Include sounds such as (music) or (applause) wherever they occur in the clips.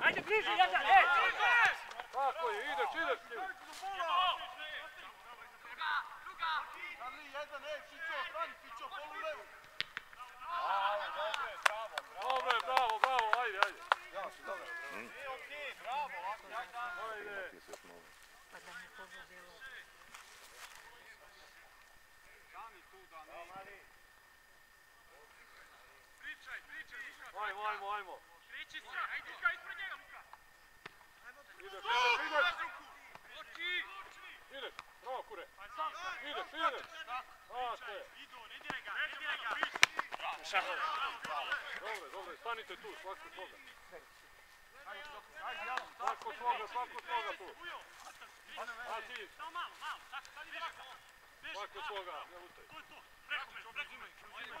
Ajde bliže, Jaza, ej! Tako je, ideš, ideš s njim. Karli, jedan, ej, Fićo, stani, Fićo, polu levu. Dobro je, bravo, bravo, ajde, ajde. Ajde. Pa da mi Ajmo, ajmo, ajmo. Kriči se, ajde, Luka, ispred njega, Luka! Ideš, ideš, ideš. Ideš, bravo kure. Ideš, ideš. Tako je. Dobro, dobro, stanite tu, svako svoga. Svako svoga, svako svoga tu. A ti, Samo malo, malo, tako, stani ovako. svako svoga, ne lutaj. To je to, preko me, preko me. To je to.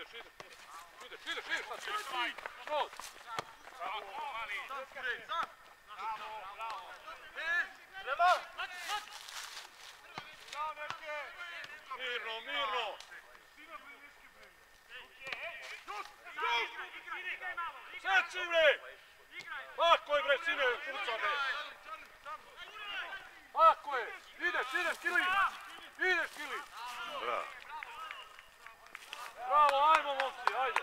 Ideš, ideš, ideš, ideš, ideš, sad ti. Skroz. Sam, Kure, sam. Prema. Mirno, mirno. Sad si bre. Tako je bre, sine, kurca bre. Tako je. Ideš, ideš, Kili. Ideš, Kili. Bravo. Bravo, ajmo momci, ajde.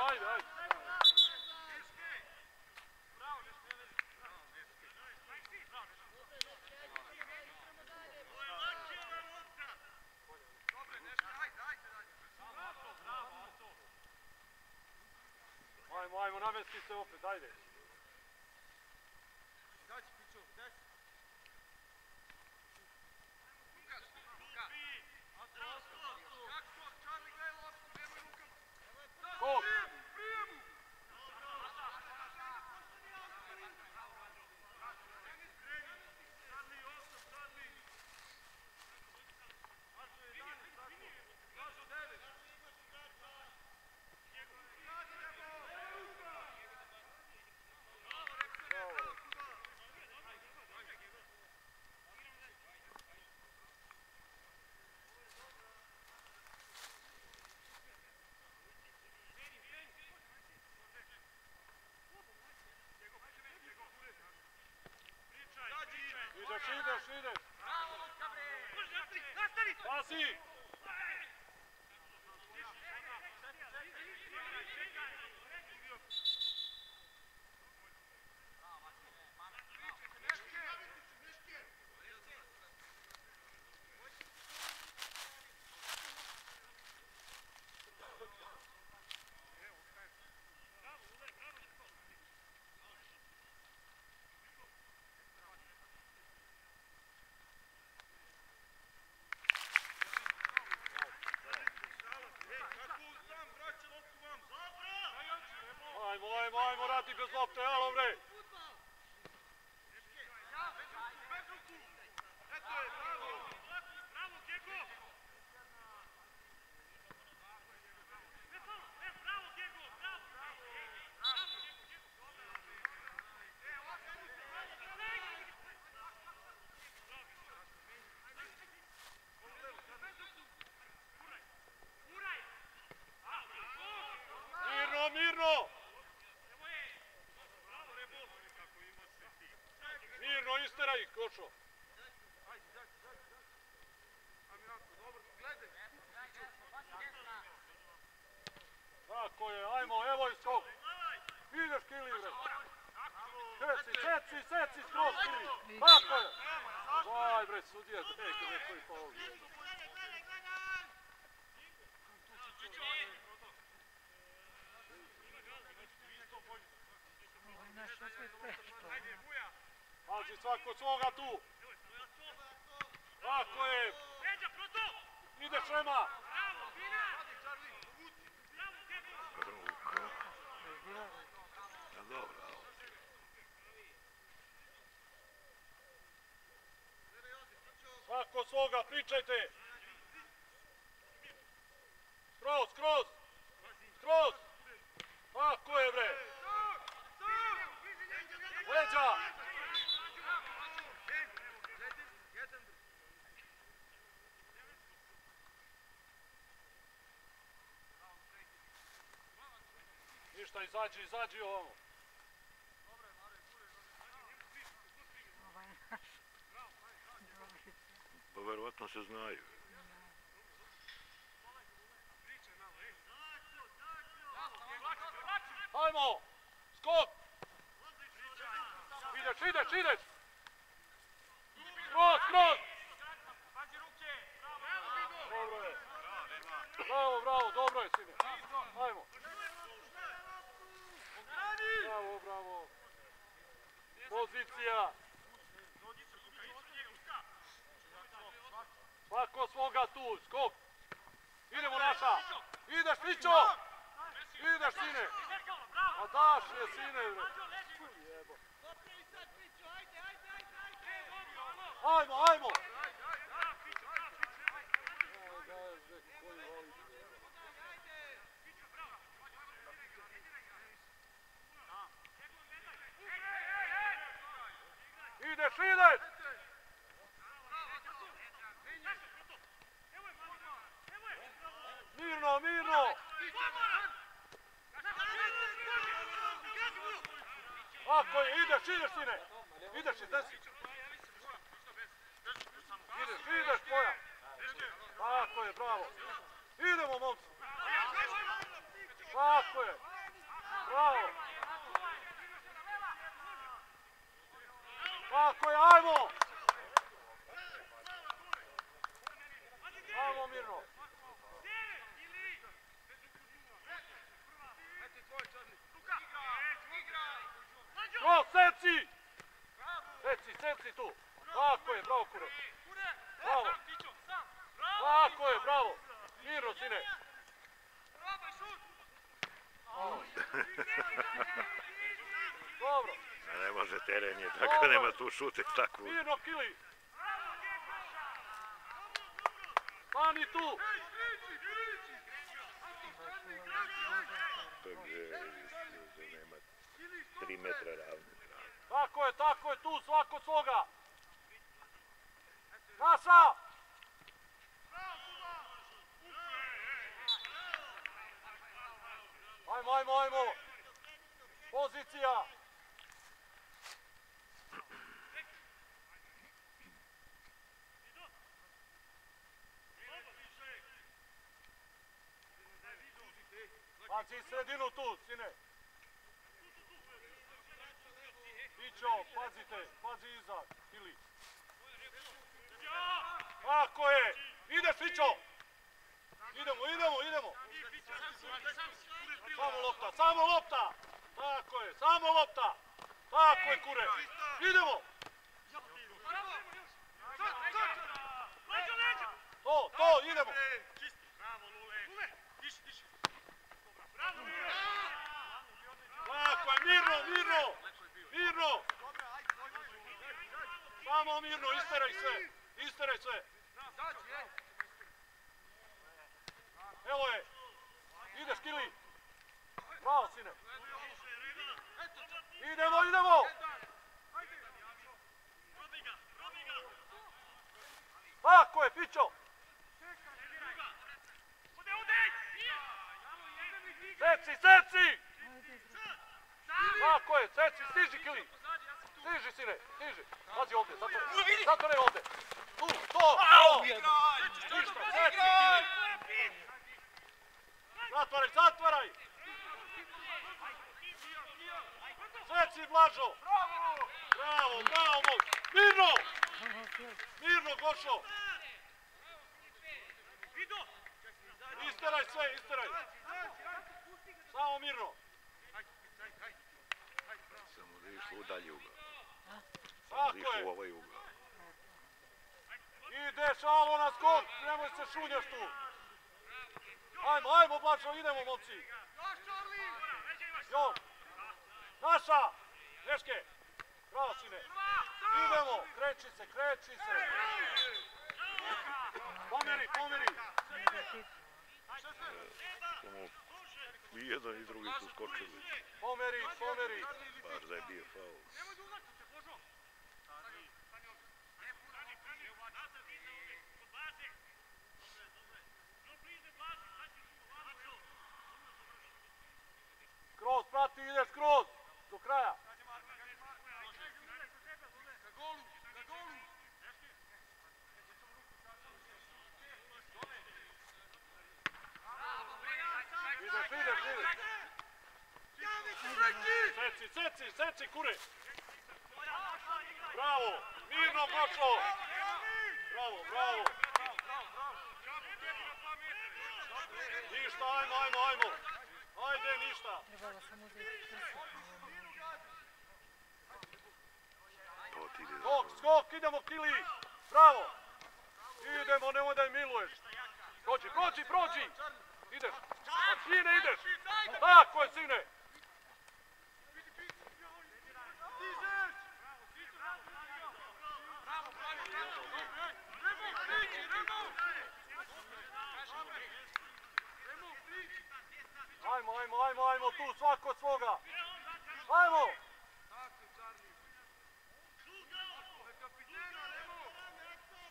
Ajde, ajde. Ajmo, ajmo, namesti se opet, ajde. Merci. Ajmo, ajmo, ajmo, radi bez lopte, alo bre. Bravo, Keko! Gledaj ih, Košo. Ajde, Janko, dobro, gledaj. Tako je, ajmo, evo i skok. Ideš kili, bre. Seci, seci, seci, skroz kili. Tako je. Vaj, bre, sudija, tek, bre, koji faul. Ovo je naš opet teško. Pazi svako svoga tu. Tako je. Ideš Rema. Ruka. Dobro. Svako svoga, pričajte. Skroz, skroz. Skroz. Tako je, bre. Leđa. Ništa, izađi, izađi. Dobri. Pa verovatno se znaju. Hajmo! Skok! Ideš, ideš, ideš! Skroz, skroz! Dobro je. Bravo, bravo, dobro je, sine. Hajmo. Bravo, bravo. Pozicija. Svako svoga tu, skok. Idemo naša. Ideš, Mićo! Ideš, sine. A daš je, sine. Ajmo, ajmo! Aj, daj, bre, koji voli. Ideš, ideš! Mirno, mirno! Ako je, ideš, ideš, sine! Ideš, ideš! Ideš, ideš, poja! Tako je, bravo! Idemo, momci! Tako je! Bravo! Tako je, ajmo! Ajmo, mirno! Go, seci! Seci, seci tu! Tako je, bravo, kure! Bravo! Tako je, bravo! Mirno, sine! Dobro, A ne može teren je tako, nema tu šute takvu. mirno, kili! Stani tu! To gdje nema 3 metra ravne. Tako je, tako je, tu svako svoga! Naša! Ajmo, ajmo, ajmo! Pozicija! Pazi sredinu tu, sine! Ićo, pazite, pazi iza, ili. Tako je! Ideš, Ićo! Idemo, idemo, idemo! Samo lopta, samo lopta! Tako je, samo lopta! Tako je, kure! Idemo! To, to, idemo! Tako je, mirno, mirno! Mirno! Samo mirno, isteraj sve! Isteraj sve! Evo je! Ideš, Kili! Bravo, sine! Idemo, idemo! Tako je, Pićo! Seci, seci! Tako je, seci, stiži, Kili! Stiži, sine, stiži. Pazi ovdje, zatvoraj. Zatvoraj ovdje. Tu, to, to. Ništa, seci, Kili. Zatvaraj, zatvaraj. Seci, Blažo. Bravo, bravo, moj. Mirno, mirno, Gošo. Isteraj sve, isteraj. Samo mirno. Samo da išlo u dalji ugao. Išlo u ovaj ugao. Ideš, alo na skok, nemoj se šunjaš tu. Ajmo, ajmo, Blažo, idemo, momci. Jo. Naša. Greške. Bravo, sine. Idemo, kreći se, kreći se. Pomeri, pomeri. Samo i jedan i drugi su skočili. Pomeri, pomeri. Bar da je bio faul. Nemoj da unačite, Božo! Stani, stani ovdje. Ne, stani, stani, evo, nazad, iza ovdje, kod baze. Dobre, dobre. No bliže baze, znači, ovako, evo. Kroz, prati, ideš kroz. Do kraja. Ka golu, ka golu. Ideš, ideš, ideš. Kure. Bravo, mirno. Bravo, bravo. Ništa, ajmo, ajmo, ajmo. Ajde, ništa. Idemo, Kili. Bravo. Idemo, nemoj da je miluješ. Prođi, prođi, prođi. Ideš. A sine. Tako je, sine. Ajmo, ajmo, ajmo, ajmo, tu svako svoga. Ajmo.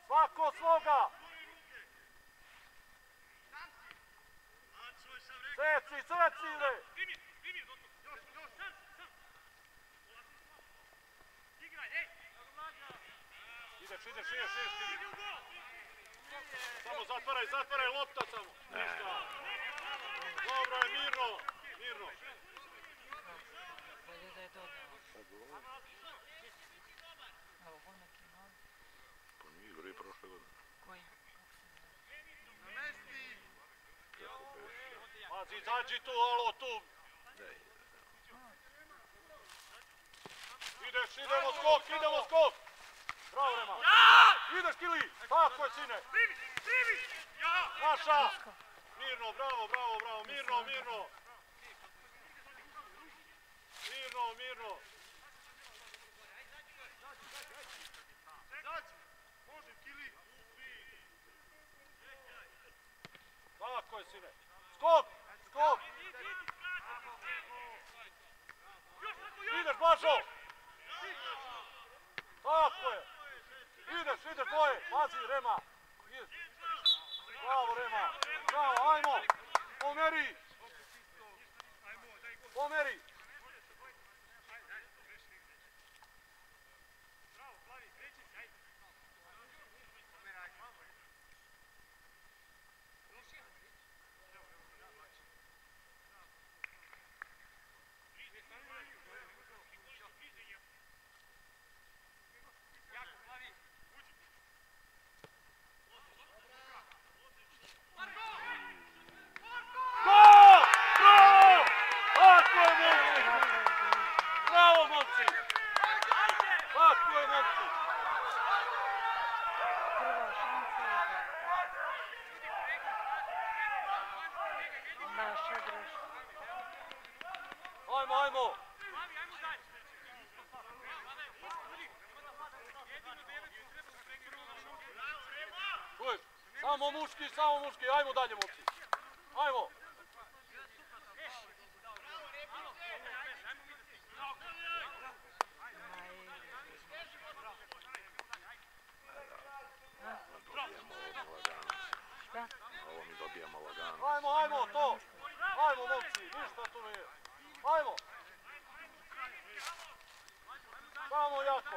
Svako svoga. Seci, seci, ide. Primi, primi, doktor. Još, još, sam, sam. Igraj, ej. Ideš, ideš, ideš, ideš. Kili. Samo zatvaraj, zatvaraj, lopta samo. Ništa. Dobro je, mirno, mirno. Bolje da je dodao. Sad ovo, Evo, ovo neki novi. pa nije igro i prošle godine. Koji? Kako se zove? Na mesti. Kako beše. Pazi, izađi tu, alo, tu. Ideš, idemo skok, idemo skok. Bravo, Rema. Ideš, Kili. Tako je, sine. Primi, primi. Ja. Naša. Mirno, bravo, bravo, bravo. Mirno, mirno. Mirno, mirno. Tako je, sine. Skok. Ideš, Blažo. Tako je. Ideš, ideš, dvoje. Pazi, Rema. Ideš. Bravo, Rema. Bravo, ajmo. Pomeri. Pomeri. Gol! Bravo! Tako je, momci. Bravo, momci. Tako je, momci. Prva šansa ide. Naša greška. Ajmo, ajmo. Čuješ? Samo muški, samo muški. Ajmo dalje, momci. Ajmo. Ovo mi dobijamo lagano. Ajmo, ajmo, to. Ajmo, momci. Ništa tu nije. Ajmo. Samo jako.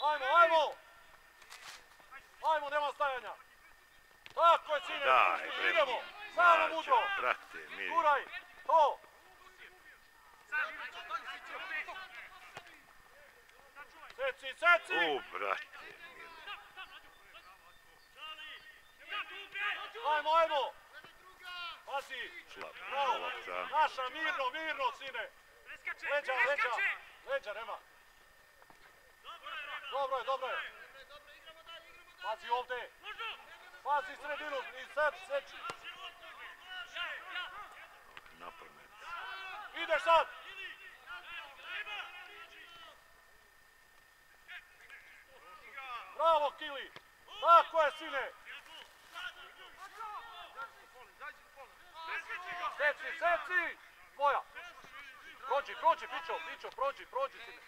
Ajmo, ajmo! Ajmo, nema stajanja. Tako je, sine. Daj, bre. Idemo. Samo Mlađo, mudro. Brate, mi... Guraj. To. Seci, seci. U, brate, mili. Ajmo, ajmo. Pazi. Bravo. Naša, mirno, mirno, sine. Leđa, leđa. Leđa, nema. Dobro je, dobro je. Pazi ovde. Pazi sredinu i seč, seči. Na pamet. Ideš sad. Bravo, Kili. Tako je, sine. Seci, seci. Tvoja. Prođi, prođi, pičo, pičo, prođi, prođi, sine.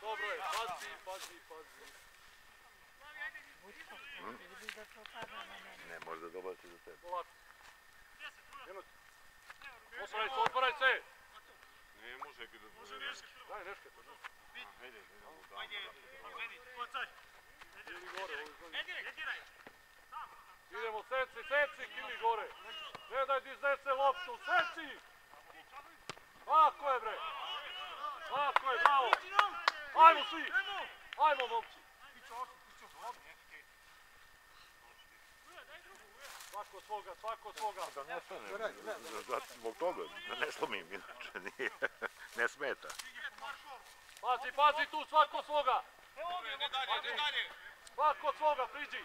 Dobro je. Pazi, pazi, pazi. Ne, možda dobaci za. Minut. Otvaraj se, otvaraj se. Ne može ga da bude. Daj, neške. Ajde, idemo da. Kili gore, izgleda. Idemo, seci, seci, Kili gore. Ne daj ti iznese loptu, seci. Tako je, bre. Tako je, bravo. Ajmo svi. Ajmo, momci. Svako svoga, svako svoga. Da ne stane, zbog toga, da ne slomim, inače nije, (laughs) ne smeta. Pazi, pazi tu, svako svoga. Svako svoga, priđi.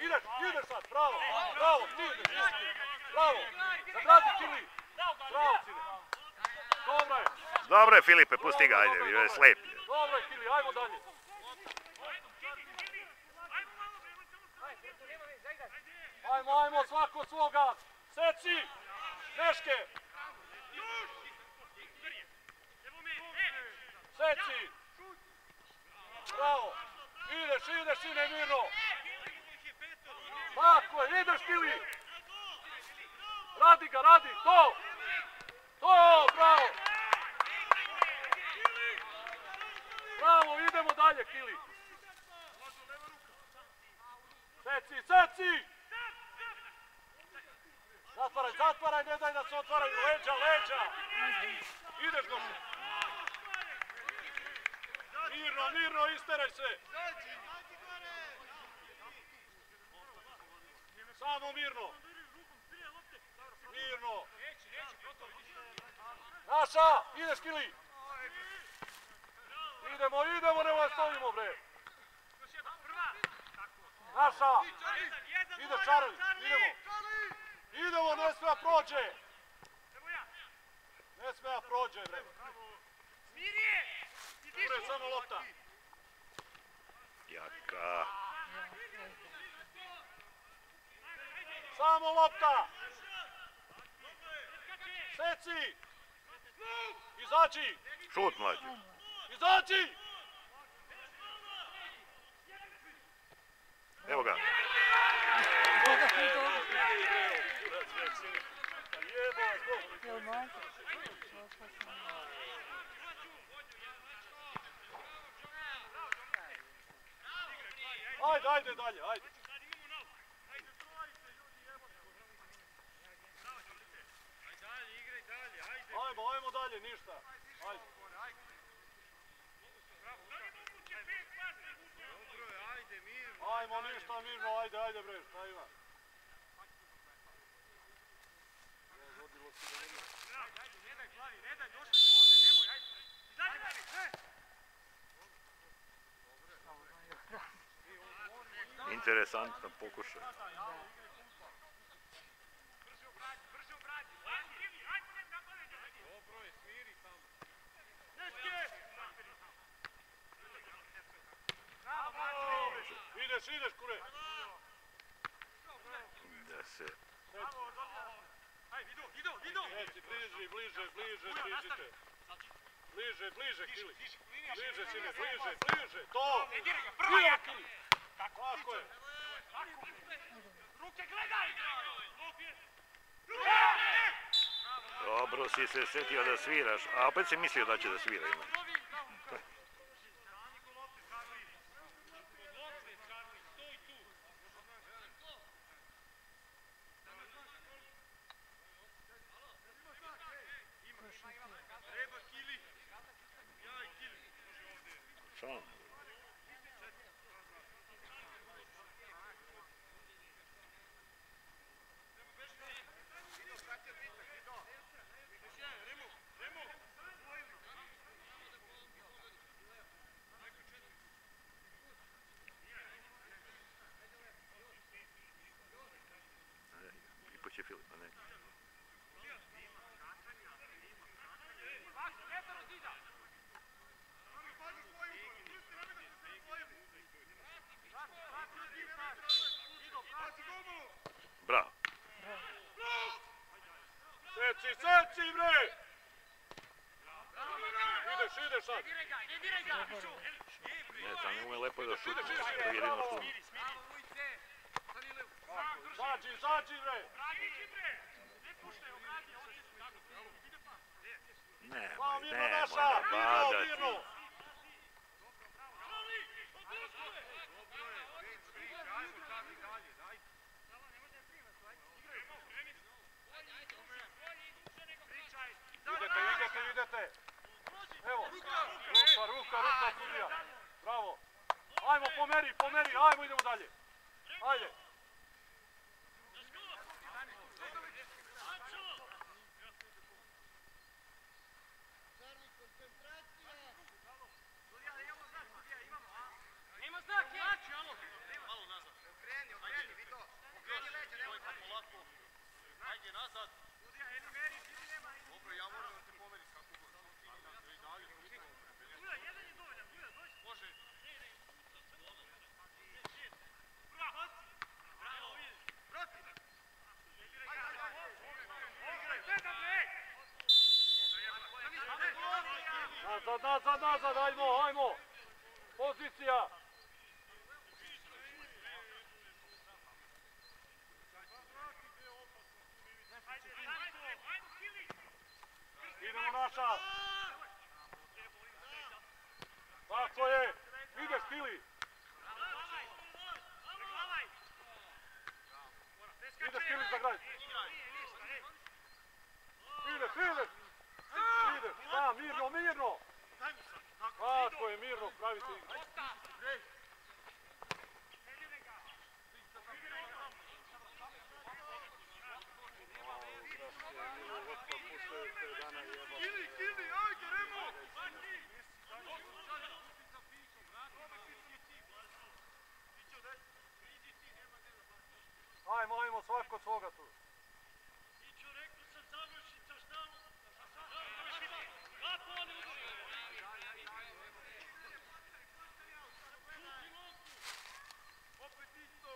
Ideš, ideš sad, bravo, bravo, ti ideš. Bravo, zagradi Kili. Bravo, sine. Dobro je, Dobro je, Filipe, pusti ga, ajde, je slep je. dobro je Kili, ajmo dalje. Ajmo, ajmo, svako svoga. Seci, Neške, seci. Bravo, ideš, ideš, sine, mirno. Tako je, ideš Kili. Radi ga, radi, to. To, bravo. Bravo, idemo dalje, Kili. Seci, seci. Zatvaraj, zatvaraj, ne daj da se otvaraju. Leđa, leđa. Ideš go. Mirno, mirno, isteraj se. Samo mirno. Mirno. Naša, ideš Kili. Idemo, idemo, nema da stojimo bre. Naša, ide Čarli, idemo. Idemo, ne sme da prođe. Ne sme da prođe bre. Ure, samo lopta. Jaka. Samo lopta. Seci. Izađi, Šut, mlađi. izađi. Evo ga. Jel može? Ajde, ajde dalje, ajde. Ajmo, ajmo dalje, ništa. Ajde. Ajmo, ništa, mirno, ajde, ajde bre, šta ima? Interesantan pokušaj. Ideš, ideš, kure. Da se... Reci, bliže, bliže, bliže, bližite. Bliže, bliže, Kili. Bliže, sine, bliže, bliže. To! Idemo, Kili. Tako je. Dobro si se setio da sviraš, a opet si mislio da će da svira ima. Filip, a ne. Bravo. Seci, seci bre! Ideš, ideš sad. Ne, sam ne ume lepo je da šuti. To je jedino što ume. Zađi, zađi bre! Malo Nemoj, mirno nemoj naša! Mirno, nabadati. mirno! Idete, idete, idete! Evo, ruka, ruka, ruka, sudija! Bravo! Ajmo, pomeri, pomeri, ajmo, idemo dalje! Ajde! Nema znak, znači, alo. Malo nazad. Okreni, okreni, Vito. Okreni leđa, nemoj tako. Polako. Ajde nazad. Dobro, ja moram da te pomerim kako god. I dalje, Buja, jedan je dovoljan, Buja, dođi. Može. Bravo. Bravo, vidi. Proti! Tega, bre! Nazad, nazad, nazad, ajmo, ajmo! Pozicija! Idemo naša! Tako je! Ideš. Preglavaj. Ideš, Kili, za graj! Ideš, ideš! Da, mirno, mirno! Tako je, mirno, pravite igru. Ajde! Ajmo, ajmo, svako svoga tu. Iću, rekao sam, završi sa štavom. Kapo, ali udari. Opet isto!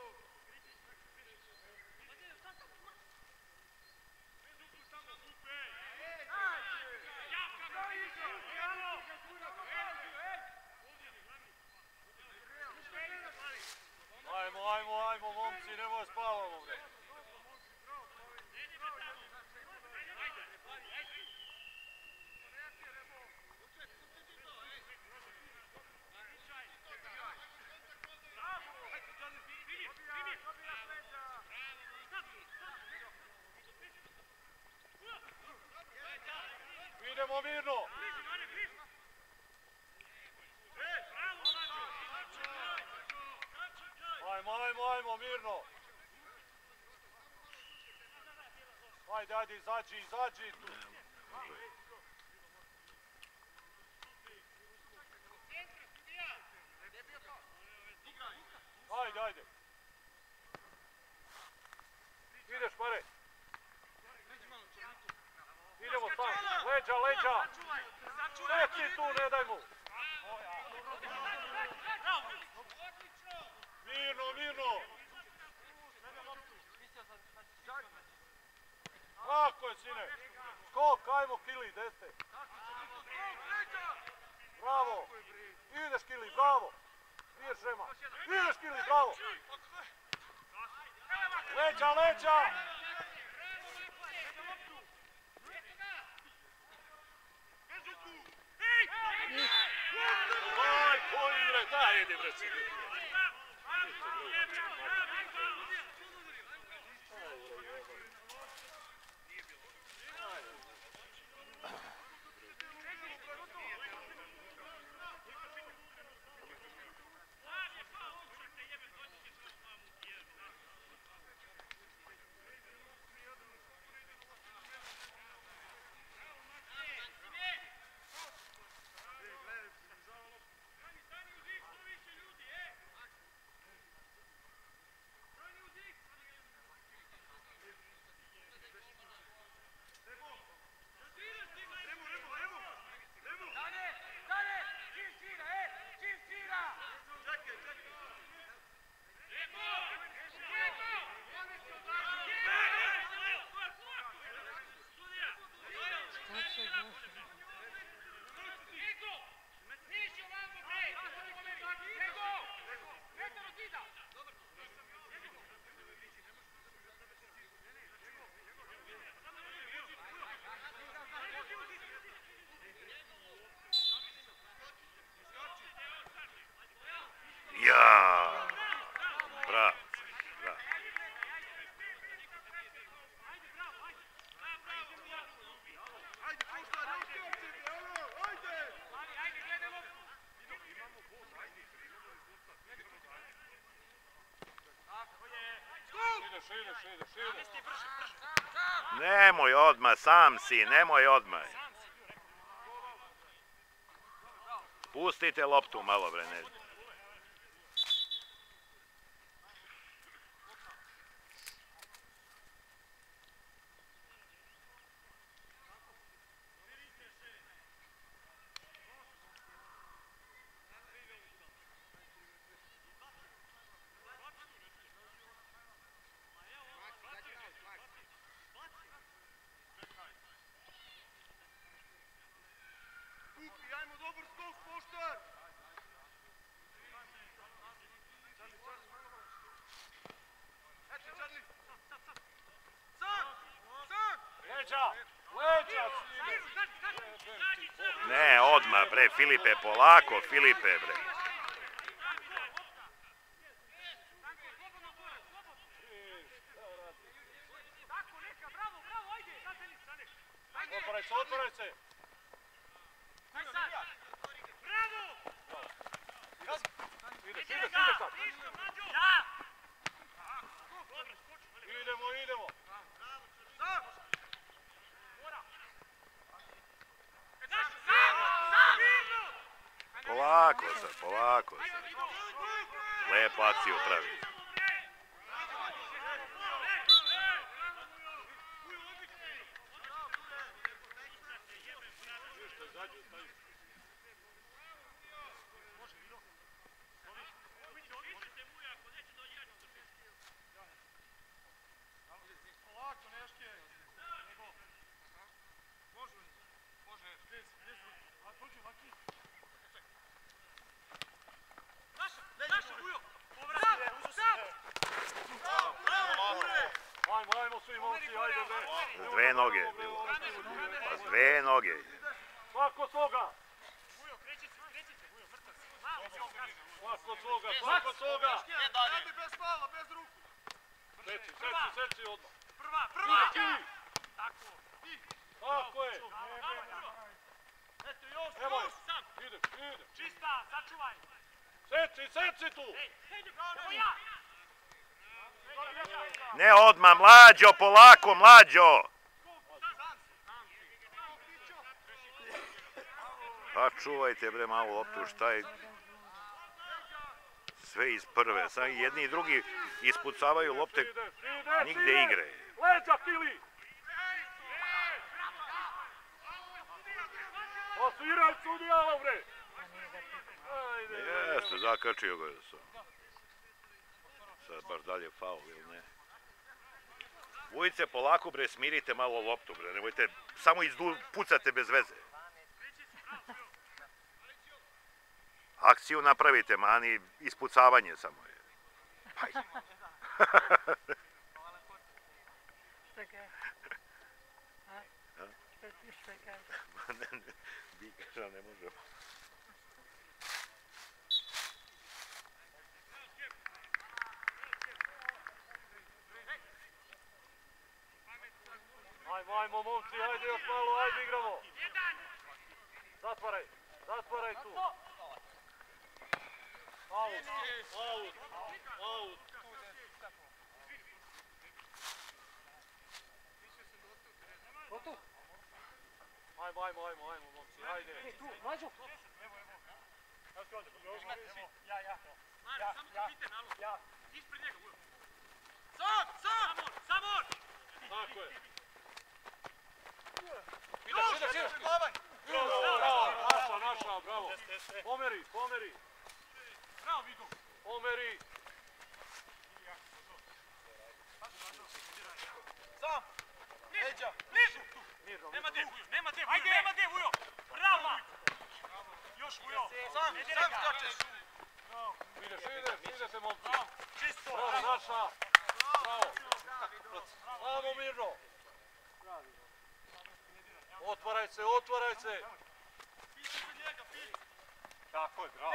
Ajmo, ajmo, ajmo, momci, nemoj spavamo, bre. Idemo mirno! Ajmo, ajmo, ajmo, mirno! Ajde, ajde, izađi, izađi tu. Ajde, ajde. Ideš, pare. Idemo sam. Leđa, leđa. Seci tu, ne daj mu. Mirno, mirno. Tako je, sine. Skok, ajmo, Kili, deste. Bravo. Ideš, Kili, bravo. Nije šema. Ideš, Kili, bravo. Leđa, leđa. bre, daj, idi bre, sidi. Ja! Bravo. bravo. Ajde, Koštar, još ti opcije, ono, ajde! Ideš, ideš, ideš, ideš. Nemoj odmah, sam si, nemoj odmah. Pustite loptu malo, bre. Kupi, ajmo dobar skok, Koštar! Charlie, Charlie, malo malo. Eto, Charlie! Sad! Sad! Leđa, leđa, sine. Ne, odmah, bre, Filipe, polako, Filipe, bre. Otvaraj se, otvaraj se. Ideš, ideš, ideš sad. Idemo, idemo. Sad! Polako sad, polako sad. Lepo akciju pravi. Polako, Neške! Može, može, bez, bez, a dođu, Maki. Ajmo, ajmo svi momci, ajde bre. S dve noge je bilo. Pa s dve noge. Svako svoga. Svako svoga, svako svoga. Radi bez spala, bez ruku. Seci, seci, seci odmah. Prva, prva! ti. Tako je. Eto, još, još! Ideš, ideš. Čista, sačuvaj! Seci, seci tu. Evo ja! Ne odmah, mlađo, polako, mlađo. Pa čuvajte bre malo loptu, šta je... Sve iz prve, sad jedni i drugi ispucavaju lopte nigde igre. Leđa, Kili. Osviraj bre. Jeste, zakačio ga sam. Sad baš dalje faul ili ne. Vujice, polako bre, smirite malo loptu bre, nemojte, samo izdu, pucate bez veze. Akciju napravite, mani, ispucavanje samo je. (laughs) Šta kaže? Šta kaže? Bi kažem, ne možemo. Ajmo momci, ajde još malo, ajde igramo. Zatvaraj, zatvaraj tu. Out, out, out. Ajmo, ajmo, ajmo, ajmo momci, ajde. Mare, samo te pite nalog. Ispred njega. Sam, sam! Samor, Tako je. Ideš, ideš, ideš. Bravo, Bravo, bravo, naša, naša, bravo. Pomeri, pomeri, Bravo, Vigo. pomeri. Sam! Leđa! Blizu. Nema Vujo, nema gdje, Vujo, nema gdje, Vujo. Bravo. Još, Vujo. Sam, sam skačeš! Ideš, ideš, idete momci. Čisto. Bravo, naša. Bravo. Samo mirno. Otvaraj se, otvaraj se. Tako je, bravo.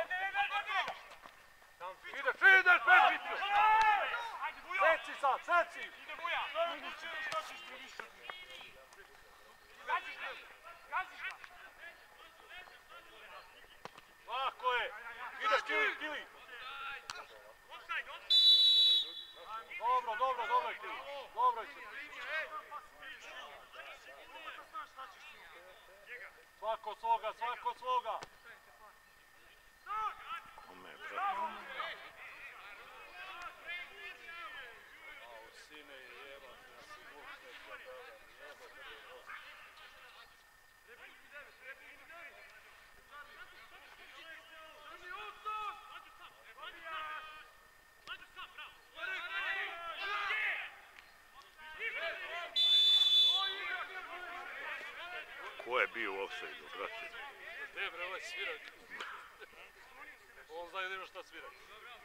Ideš, ideš, bez Vujo. Seci sad, seci. Ide Vuja. Gaziš ga. Gaziš ga. Tako je. Ideš, kili, kili. Dobro, dobro, dobro je kili. Dobro je kili. Svako svoga, svako svoga. Kome, brate? Ao, sine, Ko je bio u offside brate? Ne bre, ovaj svirak. (laughs) On zna jedino šta svira.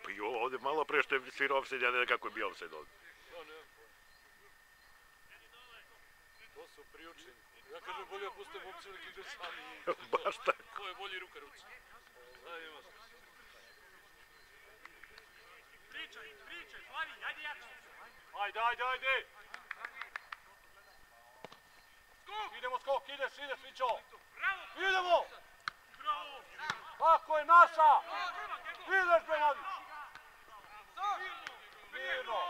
Pa i ovo ovdje malo pre što je svirao offside, ja ne znam kako je bio offside ovdje. Ja nemam pojma. To su priučeni. Ja kažem bolje da puste momci nek igraju sami. Baš tako. Ko je bolji ruka ruci. Šta imaš? Pričaj, pričaj, Slavi, ajde jače. Ajde, ajde, ajde! Idemo skok, ideš, ideš, Vićo! Bravo, Idemo! bravo. Tako je naša! Ideš, Benadi! Mirno!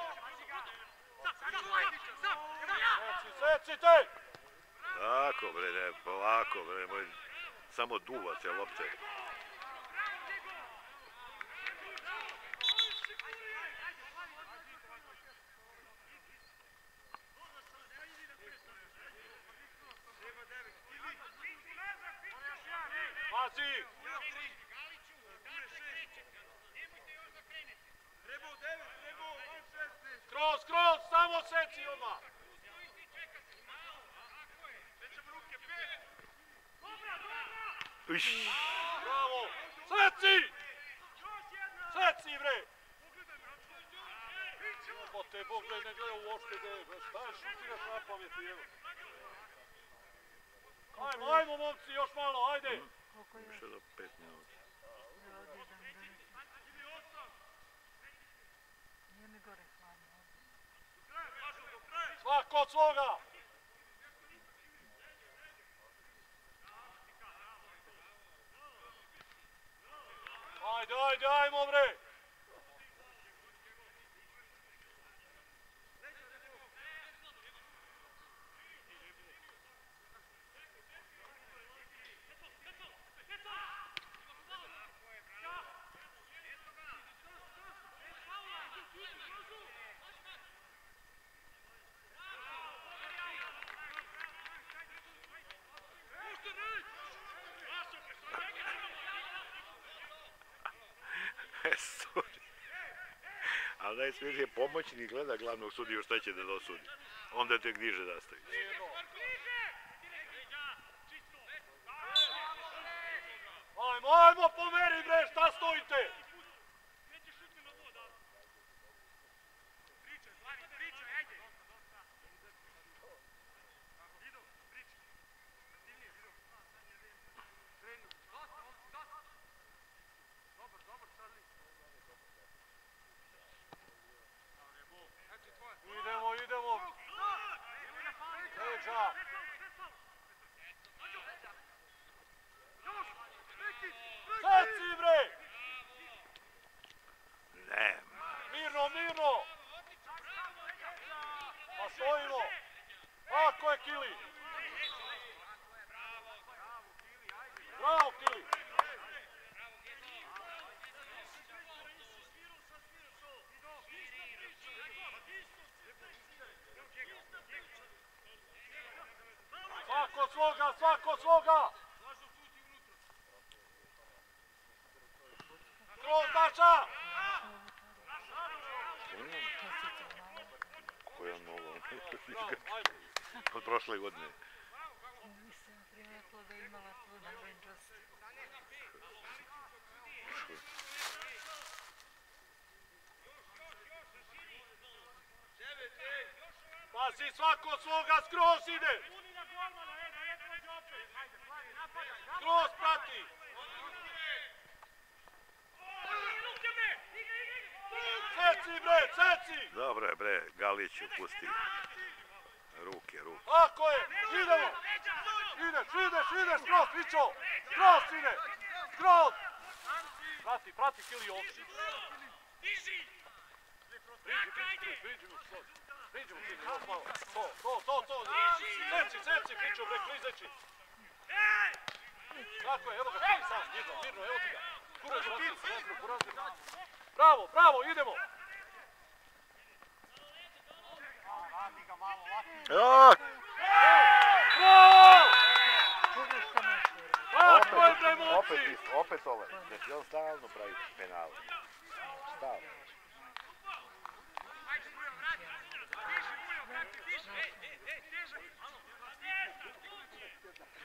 Ja. Seci, secite! Tako bre, ne, polako bre, moj, samo duva se lopte. Pazi! Trebao devet, trebao van šestnaest. Kroz, kroz, samo seci odmah! Većamo ruke, pet! Iš, Bravo! Seci! Seci, bre! Po te Bog ne ne gleda uopšte gde je, bre. Šta je šutiraš na pameti, evo? Ajmo, ajmo, momci, još malo, ajde! Koliko je više do pet minuta. da odidem da vidim. Nije mi gore hladno. Od svoga! Ajde, ajde, ajmo bre! E, sudi. Ali najsmješnije pomoćnik gleda glavnog sudiju šta će da dosudi. Onda tek diže da stoji. Ajmo, ajmo, pomeri bre, šta stojite? Pričaj, Slavi, pričaj, ajde. Idu, pričaj. Aktivnije, idu. Krenu. Dosta, ovdje, dosta. Dobar, dobar, Charlie. Idemo, idemo! Leđa! naša! Seci bre! Nema. Mirno, mirno! Pa stojimo! Ako je Kili! Bravo Kili! Svako svoga, svako svoga! Kroz Dača! Koje on ovo? Bravo, ajde. Od prošle godine. Nisam primijetila da je imala na Rangers. Pazi, svako svoga skroz ide! Skroz prati! Ceci bre, ceci! Dobro je bre, Galiću pusti. Ruke, ruke. Ako je, idemo! Ideš, ideš, ideš, skroz, Mićo! Skroz, sine! Skroz! Prati, prati Kili ovdje. Priđi, priđi, priđi. Priđi mu Kili, još malo. To, to, to, to. Ceci, ceci, Mićo, bre, klizeći. Tako je, evo ga, Kili sam, mirno, mirno, evo ti ga. Razdir. Bravo, bravo, idemo! A, Bravo! Čuvaš što neće. Tako je, bre, opet, momci! is- opet ove. Znači on stalno pravi penale. Stalno.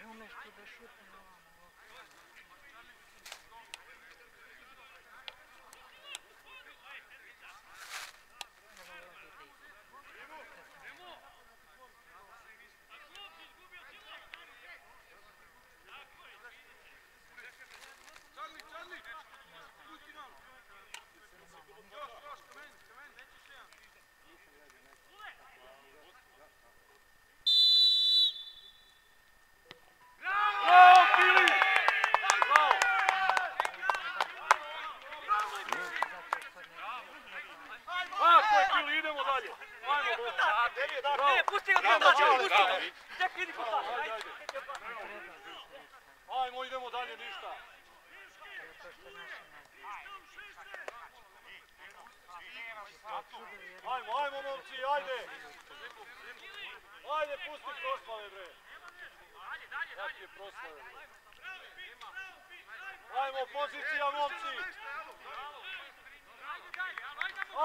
Umeš tu da šutne ovamo. Charlie, Charlie! Pusti malo. Još, još, ka meni, ka meni, nećeš jedan. Bravo, Kili! Bravo! Tako je, Kili, idemo dalje. Ajmo, bre. Bravo. Pusti ga Bravo, tamo, bravo, pusti bravo. ga. Čekaj, idi kod tata, Ajde, ajde. ajde. Ajmo, idemo dalje, ništa. To što naši Ajmo, ajmo, momci, ajde. Ajde, pusti proslave, bre. Kakve proslave, bre. Ajmo, pozicija, momci.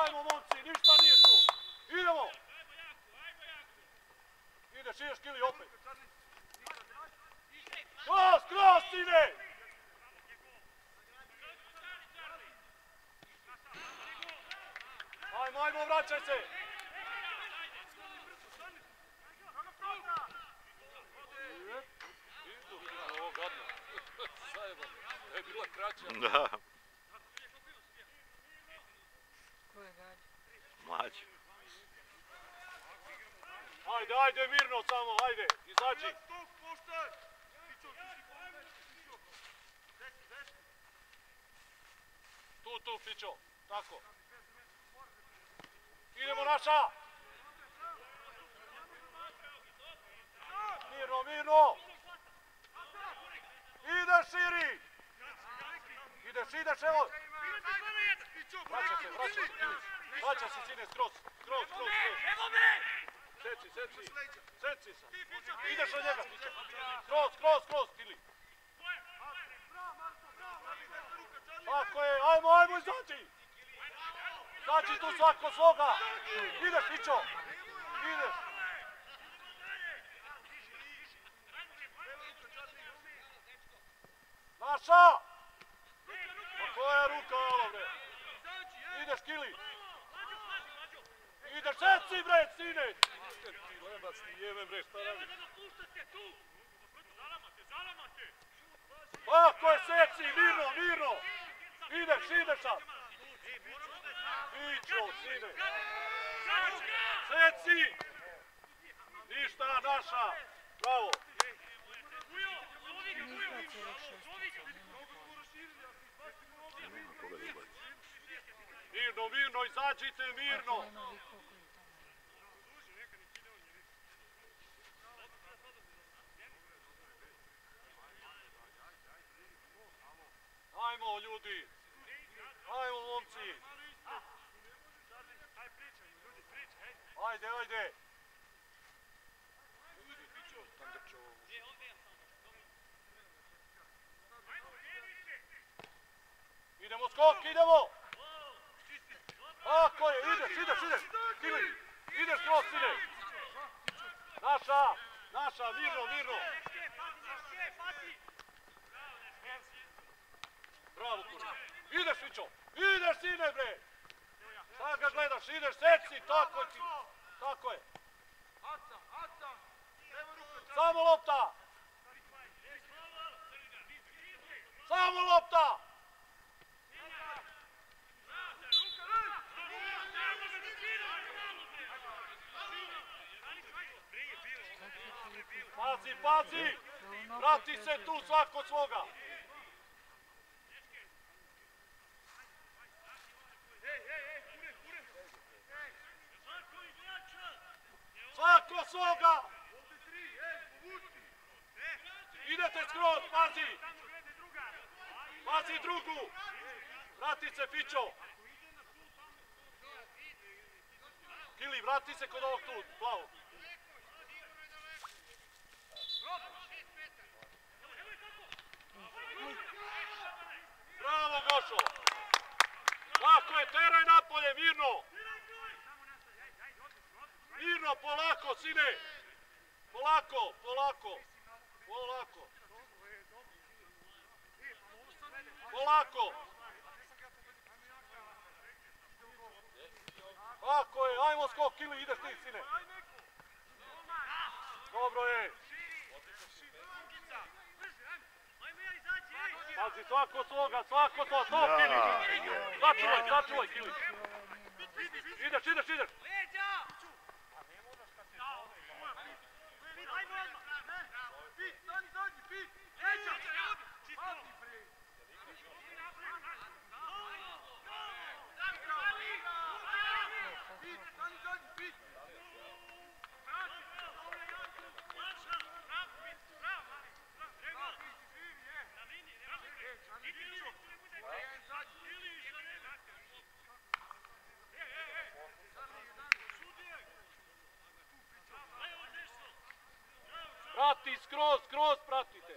Ajmo, momci, ništa nije tu. Idemo. Ideš, ideš, Kili, opet. Kroz, kroz, sine! Ajmo, ajmo, vraćaj se! Je bila kraća. Da, Ko je gađa? mlađi. Ajde, ajde, mirno samo, ajde, izađi. Tu, tu, Fićo, tako. Idemo naša! Mirno, mirno! Ideš, širi! Ideš, ideš, evo! Vraća se, vraća se. Vraća se, sine, skroz, skroz, skroz, skroz. Evo me! Seci, seci, seci sam. Ideš na njega, Fićo. Skroz, skroz, skroz, Kili. Tako je, ajmo, ajmo, izađi! Izađi tu svako svoga! Ideš, Fićo! Ideš! Naša! Pa koja ruka, alo, bre? Ideš, Kili! Ideš, seci, bre, sine! Ti lebac, ti jebe, bre, šta radiš? Ako je seci, mirno, mirno! Ideš, ideš sad! Sine! Seci! Ništa, naša! Bravo! Mirno, mirno, izađite, mirno! Ajmo, ljudi! Ajmo, momci! Ajde, ajde! Idemo skok, idemo! Tako je, ideš, ideš, ideš! Kili, ideš kroz, sine! Naša, naša, mirno, mirno! Bravo, kurva! Ideš, Vićo! Ideš, sine, bre! Šta ga gledaš, ideš, seci, tako ti! Tako je! Samo lopta! Samo lopta! Pazi, pazi! Vrati se tu svako svoga! Svako svoga! Idete skroz, pazi! Pazi drugu! Vrati se, Fićo! Vrati se kod ovog tu, plavog. Bravo, Gošo! Lako je, teraj napolje, mirno! Mirno, polako, sine! Polako, polako! Polako! Polako! Tako je, ajmo skok, Kili, ideš ti, sine! Dobro je! Pazi, svako svoga, svako to, to, Kili! Sačuvaj, sačuvaj, Kili! Ideš, ideš, ideš! Pit, stani zadnji, pit! Pati, bre! Pit, stani zadnji, pit! Prati, skroz, skroz pratite!